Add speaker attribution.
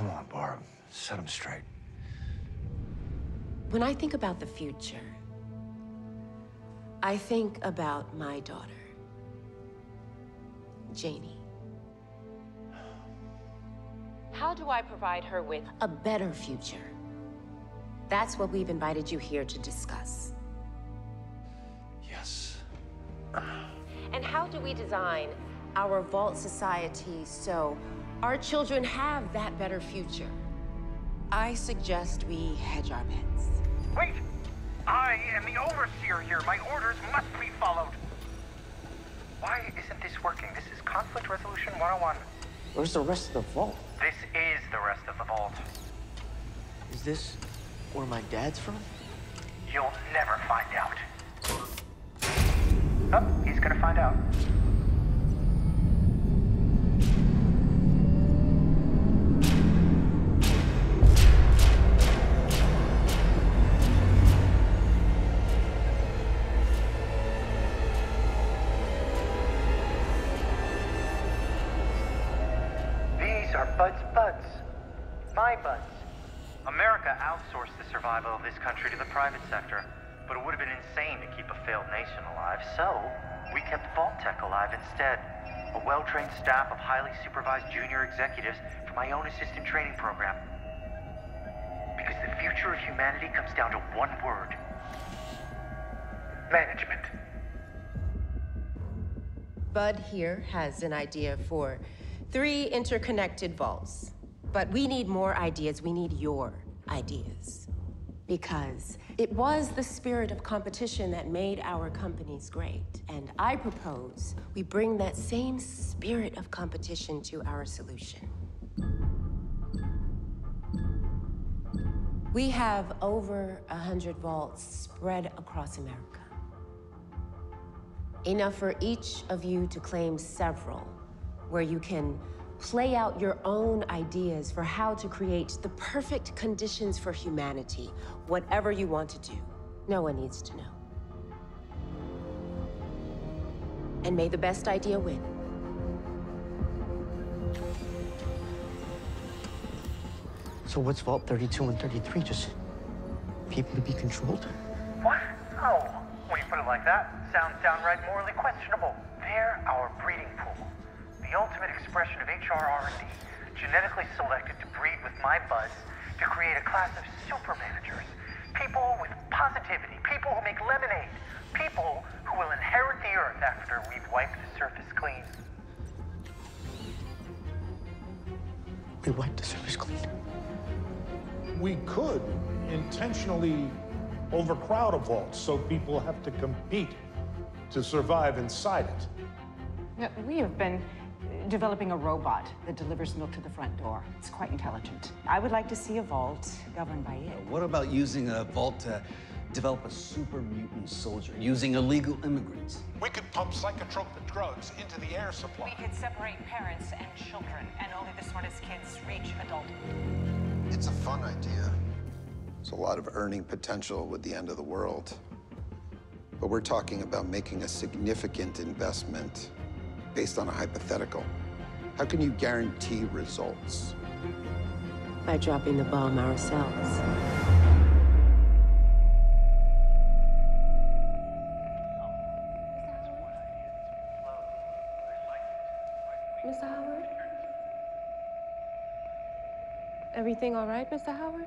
Speaker 1: Come on, Barb. Set him straight.
Speaker 2: When I think about the future, I think about my daughter, Janie. How do I provide her with a better future? That's what we've invited you here to discuss.
Speaker 1: Yes.
Speaker 2: And how do we design our vault society so our children have that better future? I suggest we hedge our bets.
Speaker 3: Wait! I am the overseer here. My orders must be followed. Why isn't this working? This is Conflict Resolution 101.
Speaker 4: Where's the rest of the vault?
Speaker 3: This is the rest of the vault.
Speaker 4: Is this where my dad's from?
Speaker 3: You'll never find out. Oh, he's gonna find out. Bud's buds. My buds. America outsourced the survival of this country to the private sector, but it would have been insane to keep a failed nation alive, so we kept Vault-Tec alive instead. A well-trained staff of highly supervised junior executives for my own assistant training program. Because the future of humanity comes down to one word. Management.
Speaker 2: Bud here has an idea for three interconnected vaults. But we need more ideas. We need your ideas. Because it was the spirit of competition that made our companies great. And I propose we bring that same spirit of competition to our solution. We have over a hundred vaults spread across America. Enough for each of you to claim several, where you can play out your own ideas for how to create the perfect conditions for humanity, whatever you want to do. No one needs to know. And may the best idea win.
Speaker 4: So what's Vault 32 and 33? Just people to be controlled?
Speaker 3: What? Oh, when you put it like that, sounds downright morally questionable. They're our breeding pool. The ultimate expression of HR R&D, genetically selected to breed with my buds to create a class of super managers. People with positivity, people who make lemonade, people who will inherit the earth after we've wiped the surface clean.
Speaker 4: We wiped the surface clean.
Speaker 5: we could intentionally overcrowd a vault so people have to compete to survive inside it.
Speaker 6: We have been developing a robot that delivers milk to the front door. It's quite intelligent. I would like to see a vault governed by it.
Speaker 7: What about using a vault to develop a super mutant soldier using illegal immigrants?
Speaker 5: We could pump psychotropic drugs into the air supply.
Speaker 6: We could separate parents and children, and only the smartest kids reach adulthood.
Speaker 8: It's a fun idea. There's a lot of earning potential with the end of the world. But we're talking about making a significant investment based on a hypothetical. How can you guarantee results?
Speaker 2: By dropping the bomb ourselves. Mr. Howard? Everything all right, Mr. Howard?